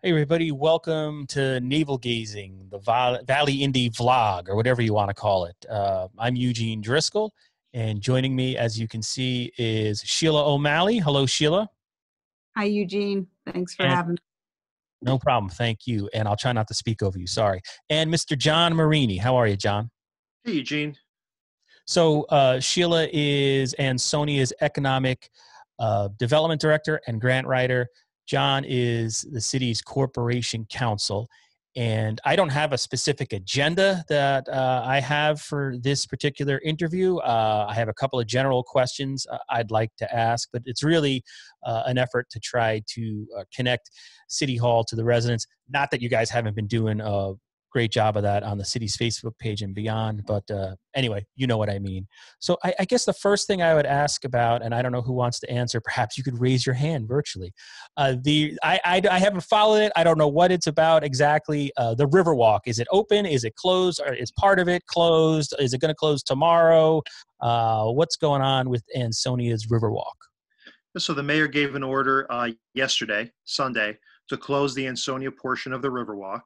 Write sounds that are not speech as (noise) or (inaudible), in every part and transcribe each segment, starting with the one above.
Hey, everybody, welcome to Navel Gazing, the Valley Indy vlog, or whatever you want to call it. Uh, I'm Eugene Driscoll, and joining me, as you can see, is Sheila O'Malley. Hello, Sheila. Hi, Eugene. Thanks for and, having me. No problem. Thank you. And I'll try not to speak over you. Sorry. And Mr. John Marini. How are you, John? Hey, Eugene. So, uh, Sheila is Ansonia's economic uh, development director and grant writer. John is the city's corporation counsel. And I don't have a specific agenda that uh, I have for this particular interview. Uh, I have a couple of general questions uh, I'd like to ask, but it's really uh, an effort to try to uh, connect City Hall to the residents. Not that you guys haven't been doing uh, great job of that on the city's Facebook page and beyond. But uh, anyway, you know what I mean. So I, I, guess the first thing I would ask about, and I don't know who wants to answer. Perhaps you could raise your hand virtually. Uh, the I, I, I haven't followed it. I don't know what it's about exactly. Uh, the Riverwalk is it open? Is it closed? Or is part of it closed? Is it going to close tomorrow? Uh, what's going on with Ansonia's Riverwalk? So the mayor gave an order uh, yesterday, Sunday, to close the Ansonia portion of the Riverwalk.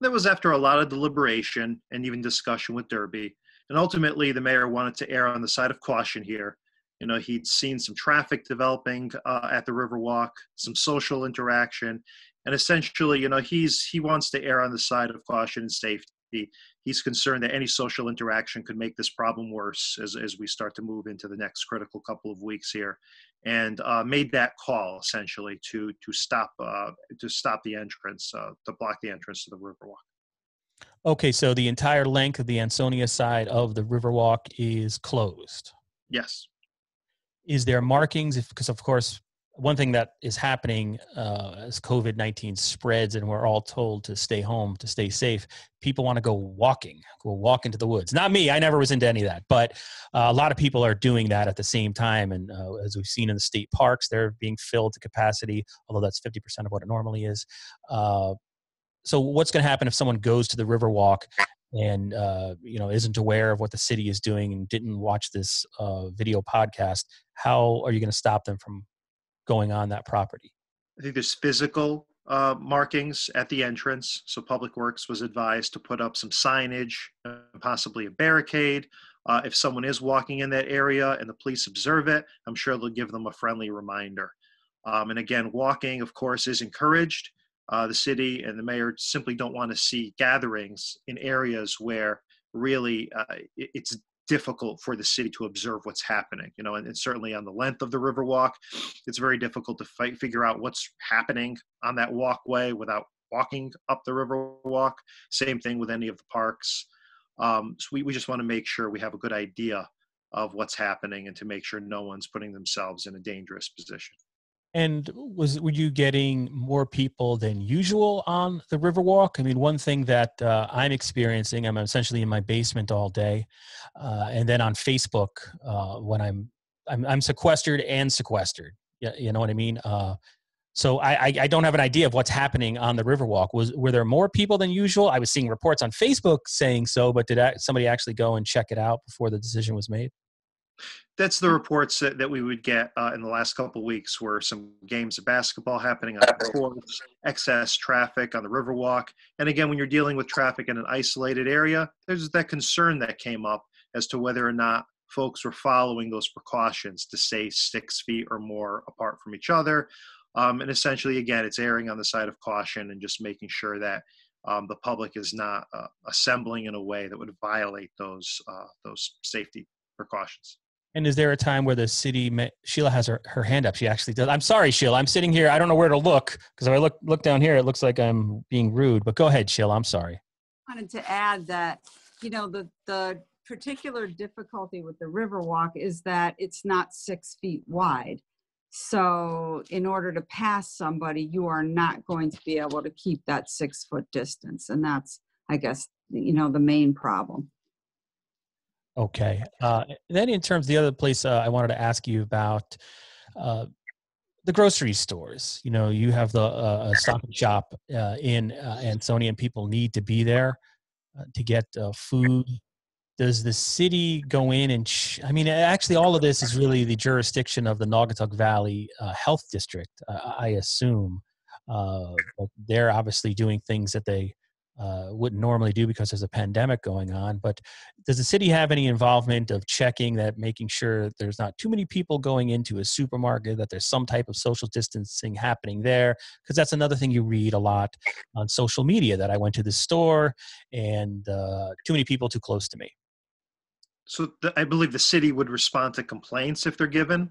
That was after a lot of deliberation and even discussion with Derby. And ultimately, the mayor wanted to err on the side of caution here. You know, he'd seen some traffic developing uh, at the Riverwalk, some social interaction, and essentially, you know, he's he wants to err on the side of caution and safety. He's concerned that any social interaction could make this problem worse as, as we start to move into the next critical couple of weeks here and uh, made that call essentially to to stop uh, to stop the entrance uh, to block the entrance to the Riverwalk. Okay, so the entire length of the Ansonia side of the Riverwalk is closed. Yes. Is there markings? If because of course one thing that is happening uh, as COVID 19 spreads and we're all told to stay home, to stay safe, people want to go walking, go walk into the woods. Not me, I never was into any of that, but uh, a lot of people are doing that at the same time. And uh, as we've seen in the state parks, they're being filled to capacity, although that's 50% of what it normally is. Uh, so, what's going to happen if someone goes to the Riverwalk and uh, you know isn't aware of what the city is doing and didn't watch this uh, video podcast? How are you going to stop them from going on that property. I think there's physical uh, markings at the entrance. So Public Works was advised to put up some signage, possibly a barricade. Uh, if someone is walking in that area and the police observe it, I'm sure they'll give them a friendly reminder. Um, and again, walking, of course, is encouraged. Uh, the city and the mayor simply don't want to see gatherings in areas where really uh, it's difficult for the city to observe what's happening you know and, and, certainly on the length of the riverwalk it's very difficult to fight, figure out what's happening on that walkway without walking up the riverwalk. Same thing with any of the parks. Um, so we, we just want to make sure we have a good idea of what's happening and to make sure no one's putting themselves in a dangerous position and was were you getting more people than usual on the Riverwalk? I mean, one thing that uh, I'm experiencing, I'm essentially in my basement all day, uh, and then on Facebook uh, when I'm, I'm, I'm sequestered and sequestered. Yeah, you know what I mean. Uh, so I, I, I don't have an idea of what's happening on the Riverwalk. Was were there more people than usual? I was seeing reports on Facebook saying so, but did somebody actually go and check it out before the decision was made? That's the reports that, that we would get uh, in the last couple of weeks were some games of basketball happening on the courts, excess traffic on the Riverwalk. And again, when you're dealing with traffic in an isolated area, there's that concern that came up as to whether or not folks were following those precautions to stay six feet or more apart from each other. Um, and essentially, again, it's erring on the side of caution and just making sure that um, the public is not uh, assembling in a way that would violate those uh, those safety precautions. And is there a time where the city, Sheila has her, her hand up. She actually does. I'm sorry, Sheila. I'm sitting here. I don't know where to look because if I look look down here, it looks like I'm being rude. But go ahead, Sheila. I'm sorry. I wanted to add that you know the the particular difficulty with the Riverwalk is that it's not six feet wide. So in order to pass somebody, you are not going to be able to keep that six foot distance, and that's I guess you know the main problem. Okay. Uh, then, in terms of the other place uh, I wanted to ask you about uh, the grocery stores. You know, you have the uh, stop and shop uh, in uh, Ansonia, and people need to be there uh, to get food. Does the city go in and? Sh- I mean, actually, all of this is really the jurisdiction of the Naugatuck Valley Health District, I assume. They're obviously doing things that they uh, wouldn't normally do because there's a pandemic going on. But does the city have any involvement of checking that, making sure there's not too many people going into a supermarket, that there's some type of social distancing happening there? Because that's another thing you read a lot on social media that I went to the store and uh, too many people too close to me. So the, I believe the city would respond to complaints if they're given.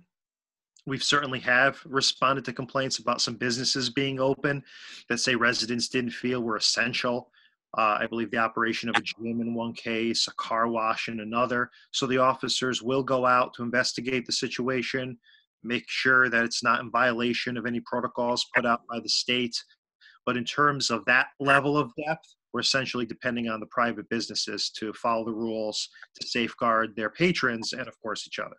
We've certainly have responded to complaints about some businesses being open that say residents didn't feel were essential. Uh, I believe the operation of a gym in one case, a car wash in another. So the officers will go out to investigate the situation, make sure that it's not in violation of any protocols put out by the state. But in terms of that level of depth, we're essentially depending on the private businesses to follow the rules to safeguard their patrons and, of course, each other.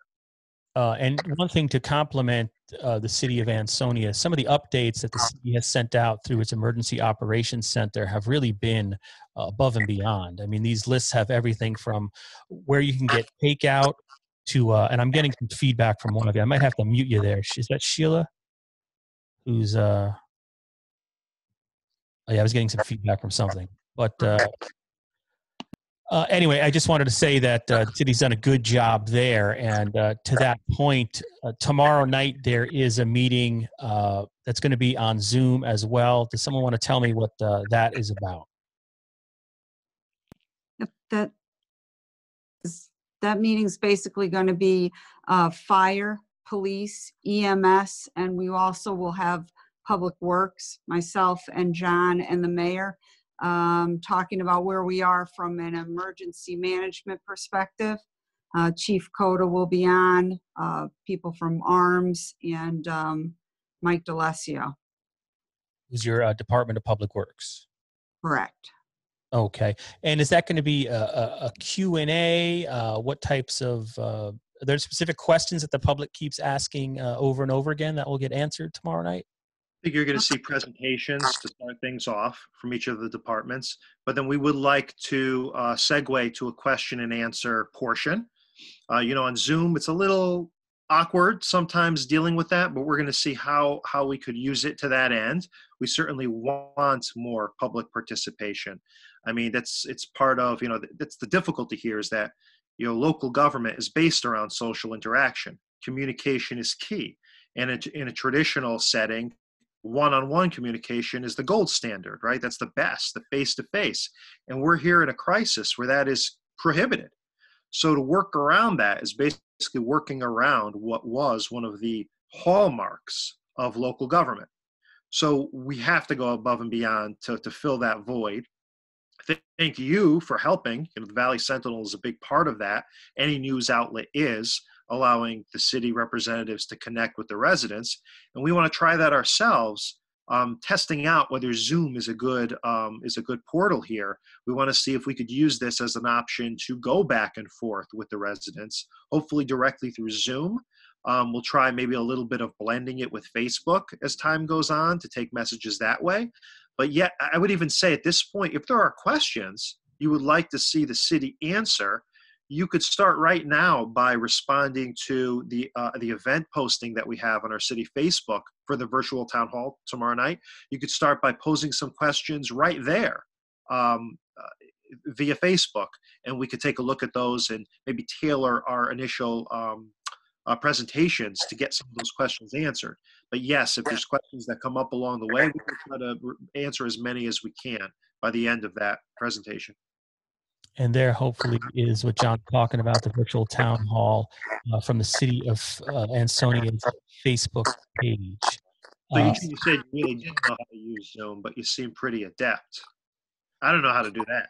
Uh, and one thing to complement uh, the city of Ansonia, some of the updates that the city has sent out through its emergency operations center have really been uh, above and beyond. I mean, these lists have everything from where you can get takeout to, uh, and I'm getting some feedback from one of you. I might have to mute you there. Is that Sheila? Who's, uh, oh, yeah, I was getting some feedback from something. But uh, anyway, I just wanted to say that uh, (laughs) the city's done a good job there. And uh, to that point, uh, tomorrow night there is a meeting uh, that's going to be on Zoom as well. Does someone want to tell me what uh, that is about? Yep, That, is- that meeting's basically going to be uh, fire, police, EMS, and we also will have Public Works, myself and John and the mayor, um, talking about where we are from an emergency management perspective. Uh, Chief Coda will be on, uh, people from ARMS, and um, Mike D'Alessio. Who's your uh, Department of Public Works? Correct. Okay. And is that going to be a, a, a Q&A? Uh, what types of, uh, are there specific questions that the public keeps asking uh, over and over again that will get answered tomorrow night? I think you're going to see presentations to start things off from each of the departments, but then we would like to uh, segue to a question and answer portion. Uh, you know, on Zoom, it's a little awkward sometimes dealing with that, but we're going to see how how we could use it to that end. We certainly want more public participation. I mean, that's it's part of you know that's the difficulty here is that you know local government is based around social interaction. Communication is key, and in a traditional setting, one-on-one communication is the gold standard right? That's the best the face-to-face. And we're here in a crisis where that is prohibited. So to work around that is basically working around what was one of the hallmarks of local government. So we have to go above and beyond to, to fill that void. Thank you for helping. You know the valley sentinel is a big part of that. Any news outlet is allowing the city representatives to connect with the residents. And we want to try that ourselves, um, testing out whether Zoom is a good um, is a good portal here. We want to see if we could use this as an option to go back and forth with the residents, hopefully directly through Zoom. Um, we'll try maybe a little bit of blending it with Facebook as time goes on to take messages that way. But yet, I would even say at this point, if there are questions you would like to see the city answer, you could start right now by responding to the uh, the event posting that we have on our city Facebook for the virtual town hall tomorrow night. You could start by posing some questions right there um, uh, via Facebook, and we could take a look at those and maybe tailor our initial um, uh, presentations to get some of those questions answered. But yes, if there's questions that come up along the way, we can try to answer as many as we can by the end of that presentation and there hopefully is what John's talking about the virtual town hall uh, from the city of uh, Ansonia's Facebook page. So you, uh, you said you really didn't know how to use Zoom, but you seem pretty adept. I don't know how to do that.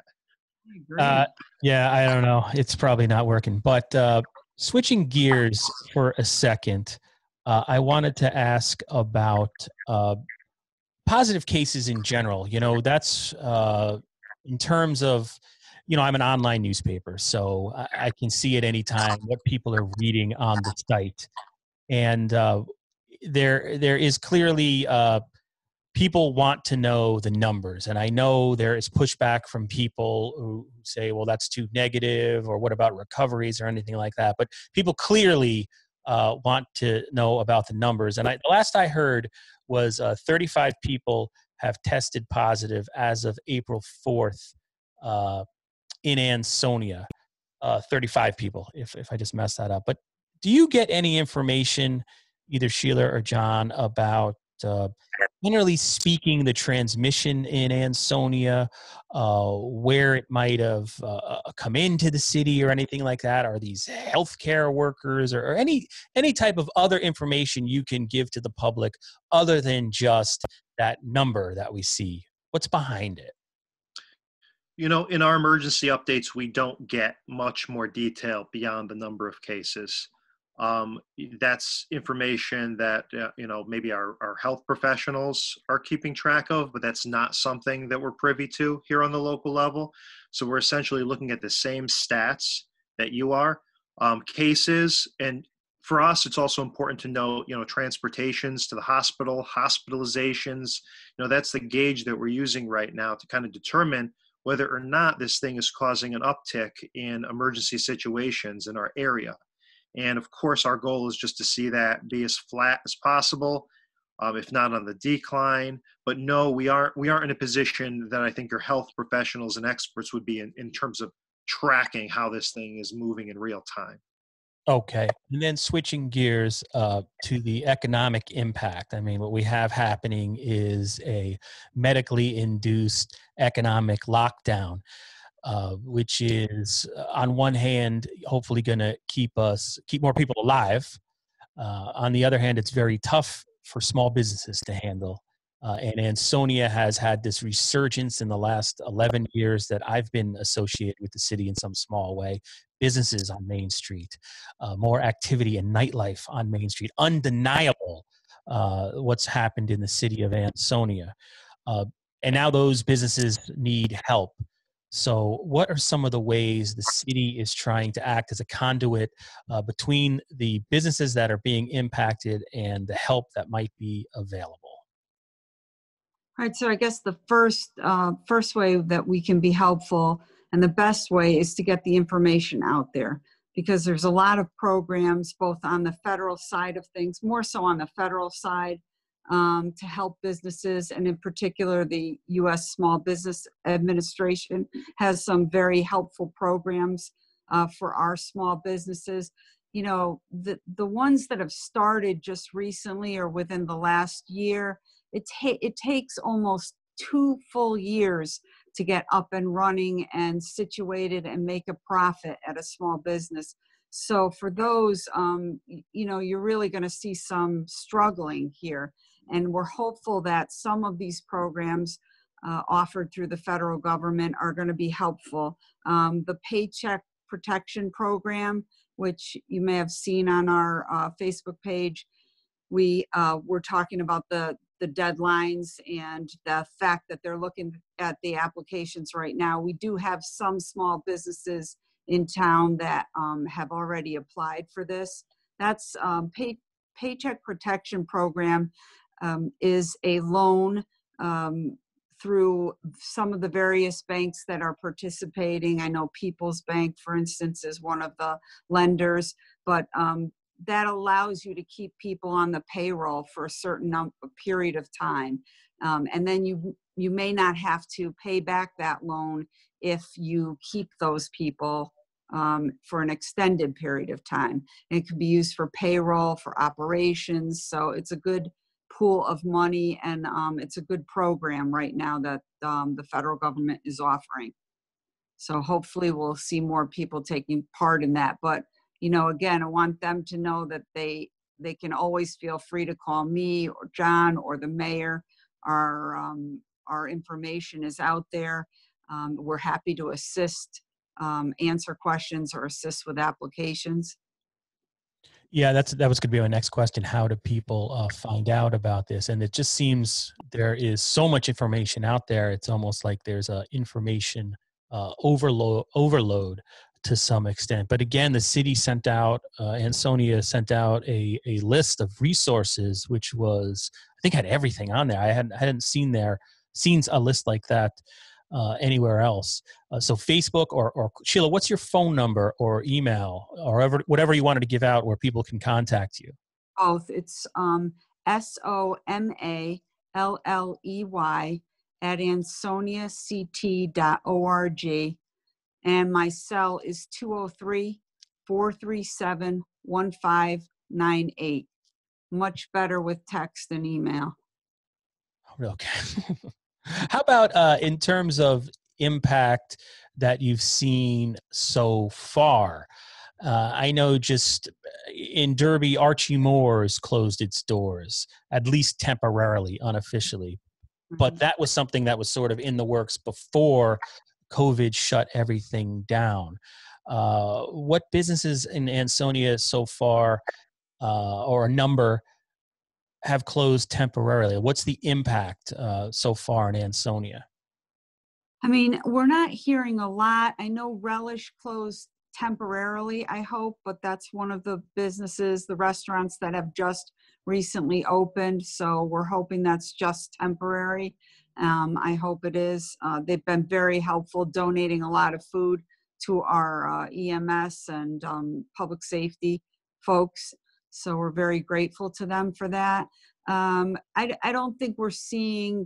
Uh, yeah, I don't know. It's probably not working. But uh, switching gears for a second, uh, I wanted to ask about positive cases in general. You know, that's in terms of you know, I'm an online newspaper, so I, I can see at any time what people are reading on the site, and uh, there there is clearly uh, people want to know the numbers, and I know there is pushback from people who say, "Well, that's too negative," or "What about recoveries?" or anything like that. But people clearly uh, want to know about the numbers, and I, the last I heard was uh, 35 people have tested positive as of April 4th uh, in Ansonia. Uh, 35 people, if, if I just messed that up. But do you get any information, either Sheila or John, about uh, generally speaking, the transmission in Ansonia, uh, where it might have uh, uh, come into the city or anything like that? Are these healthcare workers or, or, any any type of other information you can give to the public other than just that number that we see? What's behind it? You know, in our emergency updates, we don't get much more detail beyond the number of cases. Um, that's information that uh, you know maybe our, our health professionals are keeping track of, but that's not something that we're privy to here on the local level. So we're essentially looking at the same stats that you are. Um, cases and for us, it's also important to know, you know, transportations to the hospital, hospitalizations. You know, that's the gauge that we're using right now to kind of determine whether or not this thing is causing an uptick in emergency situations in our area. And of course, our goal is just to see that be as flat as possible, um, if not on the decline. But no, we aren't we aren't in a position that I think your health professionals and experts would be in, in terms of tracking how this thing is moving in real time. Okay. And then switching gears uh, to the economic impact. I mean, what we have happening is a medically induced economic lockdown uh, which is uh, on one hand hopefully going to keep us keep more people alive. Uh, on the other hand, it's very tough for small businesses to handle. Uh, and Ansonia has had this resurgence in the last 11 years that I've been associated with the city in some small way. Businesses on Main Street, uh, more activity and nightlife on Main Street, undeniable uh, what's happened in the city of Ansonia. and now those businesses need help. So, what are some of the ways the city is trying to act as a conduit uh, between the businesses that are being impacted and the help that might be available? All right. So, I guess the first uh, first way that we can be helpful, and the best way, is to get the information out there because there's a lot of programs both on the federal side of things, more so on the federal side, um, to help businesses, and in particular, the U.S. Small Business Administration has some very helpful programs uh, for our small businesses. You know, the the ones that have started just recently or within the last year, it ta- it takes almost two full years to get up and running and situated and make a profit at a small business. So for those, um, you know, you're really going to see some struggling here. And we're hopeful that some of these programs uh, offered through the federal government are going to be helpful. Um, the Paycheck Protection Program, which you may have seen on our uh, Facebook page, we uh, were talking about the the deadlines and the fact that they're looking at the applications right now. We do have some small businesses in town that um, have already applied for this. That's um, pay, Paycheck Protection Program um, is a loan um, through some of the various banks that are participating. I know People's Bank, for instance, is one of the lenders, but um, that allows you to keep people on the payroll for a certain num- period of time. Um, and then you you may not have to pay back that loan if you keep those people um, for an extended period of time. And it could be used for payroll, for operations. So it's a good pool of money, and um, it's a good program right now that um, the federal government is offering. So hopefully, we'll see more people taking part in that. But you know, again, I want them to know that they they can always feel free to call me or John or the mayor. Our um, our information is out there. Um, we're happy to assist, um, answer questions, or assist with applications. Yeah, that's that was going to be my next question. How do people uh, find out about this? And it just seems there is so much information out there. It's almost like there's a information uh, overload overload to some extent. But again, the city sent out, uh, Ansonia sent out a a list of resources, which was I think had everything on there. I hadn't I hadn't seen there seen a list like that uh, anywhere else. Uh, so Facebook or, or Sheila, what's your phone number or email or whatever, whatever you wanted to give out where people can contact you? Both. It's um, S O M A L L E Y at ansoniact.org. And my cell is 203 437 1598. Much better with text than email. Okay. (laughs) How about uh, in terms of impact that you've seen so far? Uh, I know just uh, in Derby, Archie Moore's closed its doors, at least temporarily, unofficially. But Mhm. that was something that was sort of in the works before COVID shut everything down. Uh, what businesses in Ansonia so far, uh, or a number, have closed temporarily? What's the impact uh, so far in Ansonia? I mean, we're not hearing a lot. I know Relish closed temporarily, I hope, but that's one of the businesses, the restaurants that have just recently opened. So we're hoping that's just temporary. Um, I hope it is. Uh, they've been very helpful, donating a lot of food to our uh, EMS and um, public safety folks. So we're very grateful to them for that. Um, I, I don't think we're seeing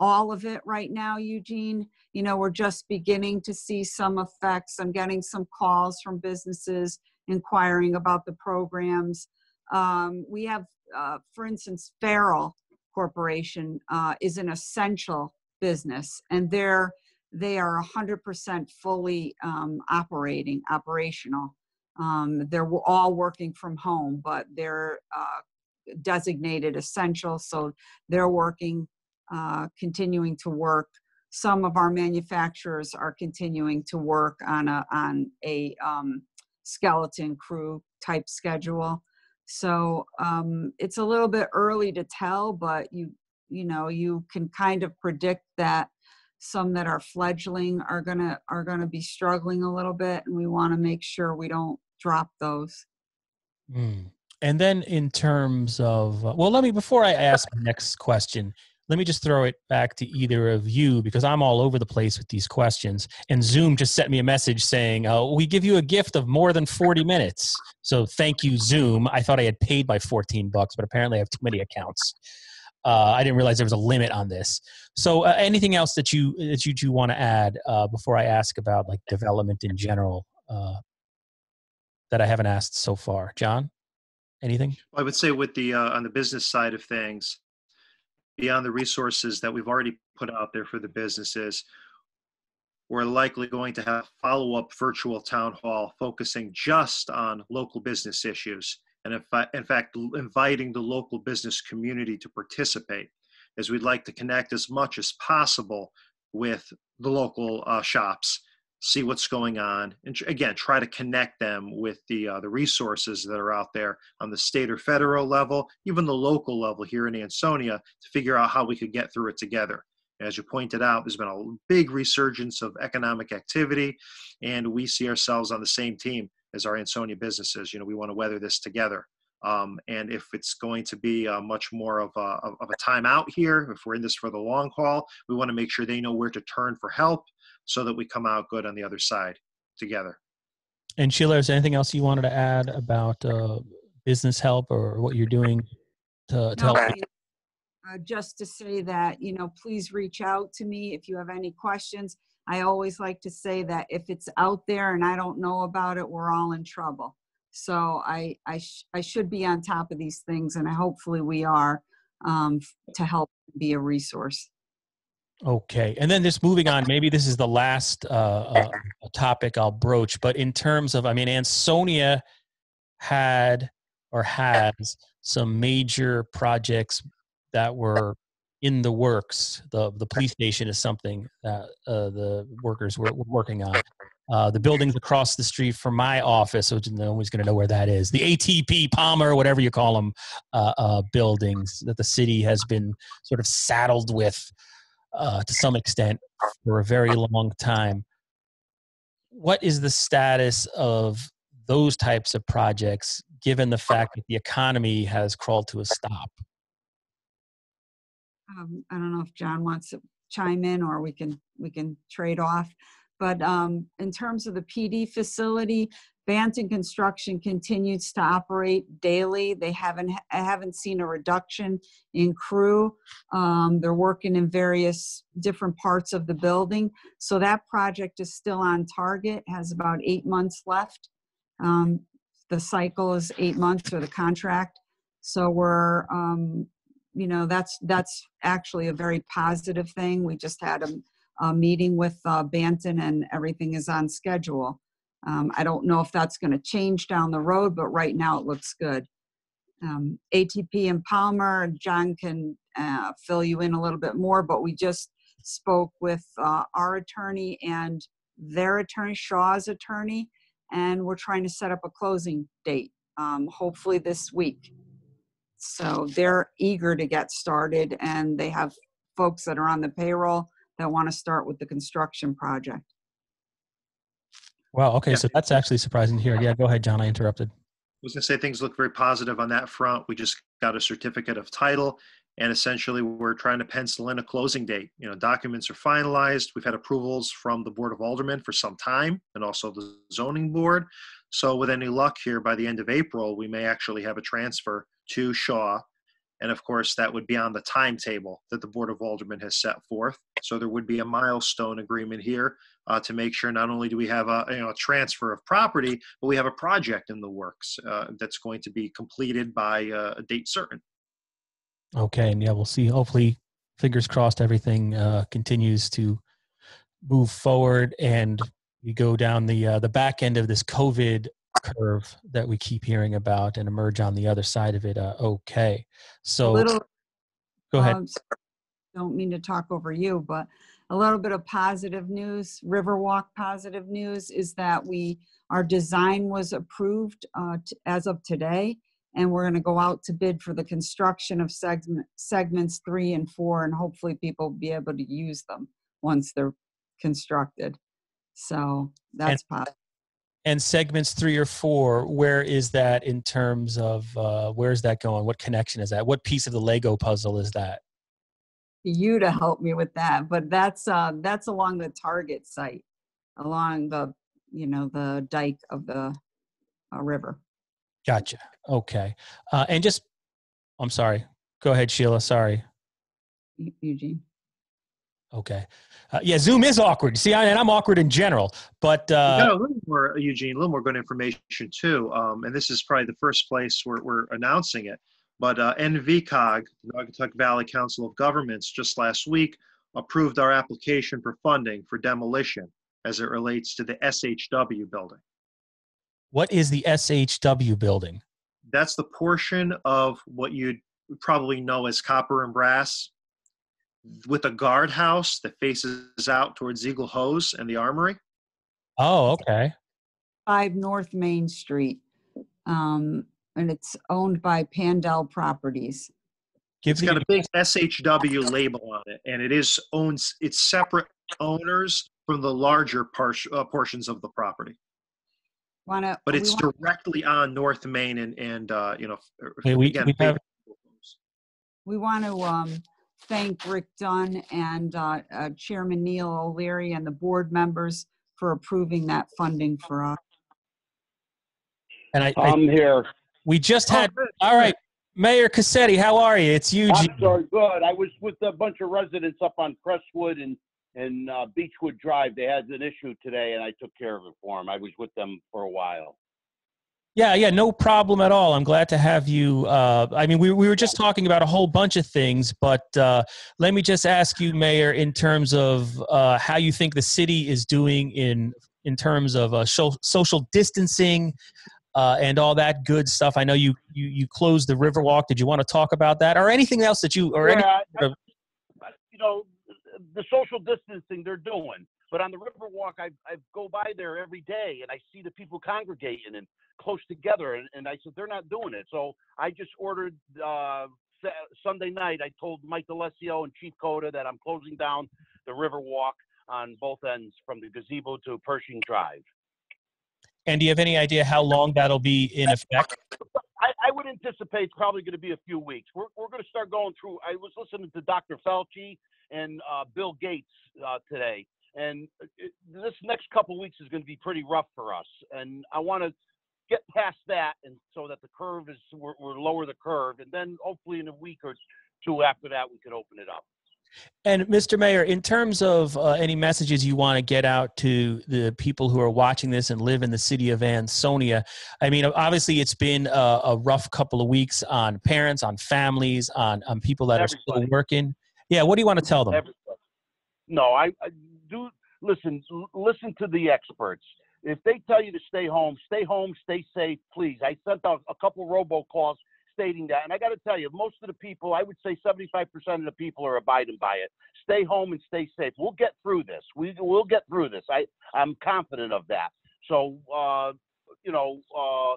all of it right now, Eugene. You know, we're just beginning to see some effects. I'm getting some calls from businesses inquiring about the programs. Um, we have, uh, for instance, Farrel Corporation uh, is an essential business, and they're they are 100% fully um, operating, operational. Um, they're all working from home, but they're uh, designated essential, so they're working uh, continuing to work. Some of our manufacturers are continuing to work on a on a um, skeleton crew type schedule. So um, it's a little bit early to tell, but you you know you can kind of predict that some that are fledgling are gonna are gonna be struggling a little bit, and we want to make sure we don't drop those. Mm. And then, in terms of, uh, well, let me, before I ask my next question, let me just throw it back to either of you because I'm all over the place with these questions. And Zoom just sent me a message saying, uh, We give you a gift of more than 40 minutes. So thank you, Zoom. I thought I had paid by 14 bucks, but apparently I have too many accounts. Uh, I didn't realize there was a limit on this. So, uh, anything else that you that you do want to add uh, before I ask about like development in general uh, that I haven't asked so far, John? Anything? I would say with the uh, on the business side of things, beyond the resources that we've already put out there for the businesses, we're likely going to have follow-up virtual town hall focusing just on local business issues, and in, in fact, inviting the local business community to participate, as we'd like to connect as much as possible with the local uh, shops see what's going on, and again, try to connect them with the uh, the resources that are out there on the state or federal level, even the local level here in Ansonia, to figure out how we could get through it together. As you pointed out, there's been a big resurgence of economic activity, and we see ourselves on the same team as our Ansonia businesses. You know, we want to weather this together. Um, and if it's going to be uh, much more of a, of of a timeout here, if we're in this for the long haul, we want to make sure they know where to turn for help so that we come out good on the other side together. And Sheila, is there anything else you wanted to add about uh, business help or what you're doing to, to No, help? Uh, just to say that, you know, please reach out to me if you have any questions. I always like to say that if it's out there and I don't know about it, we're all in trouble. So I, I, sh- I should be on top of these things and hopefully we are um, to help be a resource. Okay. And then just moving on, maybe this is the last uh, uh, topic I'll broach, but in terms of, I mean, Ansonia had or has some major projects that were in the works. The, the police station is something that uh, the workers were, were working on. Uh, the buildings across the street from my office, which no one's going to know where that is. The ATP Palmer, whatever you call them, uh, uh, buildings that the city has been sort of saddled with uh, to some extent for a very long time. What is the status of those types of projects, given the fact that the economy has crawled to a stop? Um, I don't know if John wants to chime in or we can, we can trade off. But um, in terms of the PD facility, Banton Construction continues to operate daily. They haven't, I haven't seen a reduction in crew. Um, they're working in various different parts of the building. So that project is still on target, has about eight months left. Um, the cycle is eight months or the contract. So we're, um, you know, that's, that's actually a very positive thing. We just had a, a meeting with uh, Banton and everything is on schedule. Um, I don't know if that's going to change down the road, but right now it looks good. Um, ATP and Palmer, John can uh, fill you in a little bit more, but we just spoke with uh, our attorney and their attorney, Shaw's attorney, and we're trying to set up a closing date, um, hopefully this week. So they're eager to get started and they have folks that are on the payroll that want to start with the construction project. Wow. Okay. Yeah. So that's actually surprising to hear. Yeah. Go ahead, John. I interrupted. I was going to say things look very positive on that front. We just got a certificate of title, and essentially we're trying to pencil in a closing date. You know, documents are finalized. We've had approvals from the Board of Aldermen for some time, and also the zoning board. So, with any luck here, by the end of April, we may actually have a transfer to Shaw. And of course, that would be on the timetable that the Board of Aldermen has set forth. So there would be a milestone agreement here uh, to make sure not only do we have a, you know, a transfer of property, but we have a project in the works uh, that's going to be completed by uh, a date certain. Okay. And yeah, we'll see. Hopefully, fingers crossed, everything uh, continues to move forward and we go down the uh, the back end of this COVID curve that we keep hearing about and emerge on the other side of it. Uh, okay. So Little go ahead. Um, Don't mean to talk over you, but a little bit of positive news, Riverwalk positive news is that we, our design was approved uh, t- as of today. And we're going to go out to bid for the construction of segment, segments three and four, and hopefully people will be able to use them once they're constructed. So that's positive. And segments three or four, where is that in terms of uh, where is that going? What connection is that? What piece of the Lego puzzle is that? you to help me with that, but that's, uh, that's along the Target site, along the, you know, the dike of the uh, river. Gotcha. Okay. Uh, and just, I'm sorry. Go ahead, Sheila. Sorry. Eugene. Okay. Uh, yeah, Zoom is awkward. See, I, and I'm awkward in general, but uh, a little more, Eugene, a little more good information too. Um, and this is probably the first place where we're announcing it. But uh, NVCOG, the Naugatuck Valley Council of Governments, just last week approved our application for funding for demolition as it relates to the SHW building. what is the SHW building? That's the portion of what you'd probably know as copper and brass with a guardhouse that faces out towards Eagle Hose and the Armory. Oh, okay. Five North Main Street. Um, and it's owned by Pandel Properties. Give It's me got a big SHW label on it, and it is owns it's separate owners from the larger par- uh, portions of the property. Wanna, But it's want- directly on North Main and and uh, you know. Wait, we- again, we big- have- we want to um, thank Rick Dunne and uh, uh, Chairman Neil O'Leary and the board members for approving that funding for us. and I, I I'm here. we just Oh, had. good. All right, Mayor Cassetti, how are you? It's Eugene. I'm sorry. Good. I was with a bunch of residents up on Crestwood and and uh, Beechwood Drive. They had an issue today, and I took care of it for them. I was with them for a while. Yeah, yeah, no problem at all. I'm glad to have you. Uh, I mean, we, we were just talking about a whole bunch of things, but uh, let me just ask you, Mayor, in terms of uh, how you think the city is doing in in terms of uh, so, social distancing uh, and all that good stuff. I know you, you you closed the Riverwalk. Did you want to talk about that, or anything else that you or any? yeah, I- you know, the social distancing they're doing. But on the Riverwalk, I I go by there every day, and I see the people congregating and close together, and, and I said they're not doing it. So I just ordered uh, Sunday night. I told Mike D'Alessio and Chief Coda that I'm closing down the Riverwalk on both ends from the gazebo to Pershing Drive. And do you have any idea how long that'll be in effect? I, I would anticipate it's probably going to be a few weeks. We're, we're going to start going through. I was listening to Dr. Fauci and uh, Bill Gates uh, today, and it, this next couple weeks is going to be pretty rough for us. And I want to get past that, and so that the curve is we're, we're lower the curve, and then hopefully in a week or two after that we can open it up. And Mr. Mayor, in terms of uh, any messages you want to get out to the people who are watching this and live in the city of Ansonia, I mean, obviously it's been a, a rough couple of weeks on parents, on families, on on people that are still working. Yeah, what do you want to tell them? Everybody. No, I, I do listen. Listen to the experts. If they tell you to stay home, stay home, stay safe, please. I sent out a couple robocalls stating that, and I got to tell you, most of the people, I would say 75% of the people are abiding by it. Stay home and stay safe. We'll get through this. We will get through this. I I'm confident of that. So, uh, you know, uh,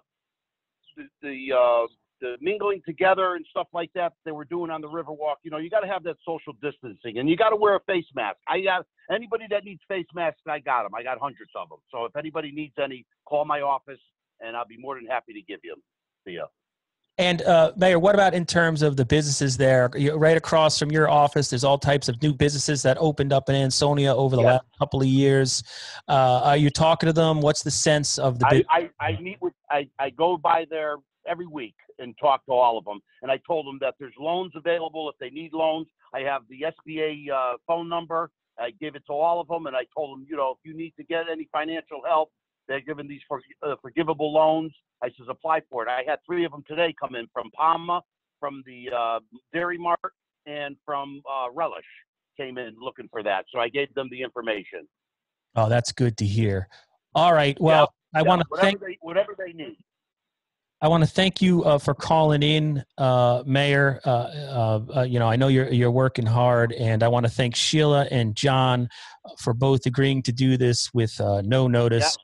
the the, uh, the mingling together and stuff like that they were doing on the Riverwalk. You know, you got to have that social distancing, and you got to wear a face mask. I got anybody that needs face masks, I got them. I got hundreds of them. So if anybody needs any, call my office, and I'll be more than happy to give you them. to you. And uh, Mayor, what about in terms of the businesses there? Right across from your office, there's all types of new businesses that opened up in Ansonia over the Yeah. last couple of years. Uh, are you talking to them? What's the sense of the? I, I, I meet with I, I go by there every week and talk to all of them. And I told them that there's loans available if they need loans. I have the SBA uh, phone number. I gave it to all of them, and I told them, you know, if you need to get any financial help, they're giving these for, uh, forgivable loans. I says apply for it. I had three of them today come in from Palma, from the uh, Dairy Mart, and from uh, Relish came in looking for that. So I gave them the information. oh, that's good to hear. All right. Well, I Yeah, want to thank they whatever they need. I want to thank you uh, for calling in, uh, Mayor. Uh, uh, uh, you know, I know you're you're working hard, and I want to thank Sheila and John for both agreeing to do this with uh, no notice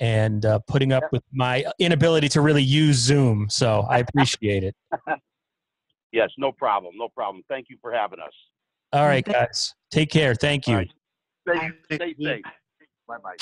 and uh, putting up Yeah. with my inability to really use Zoom. So I appreciate it. (laughs) Yes, no problem, no problem. Thank you for having us. All right, guys, take care. Thank you. All right. Stay, stay safe. Bye bye.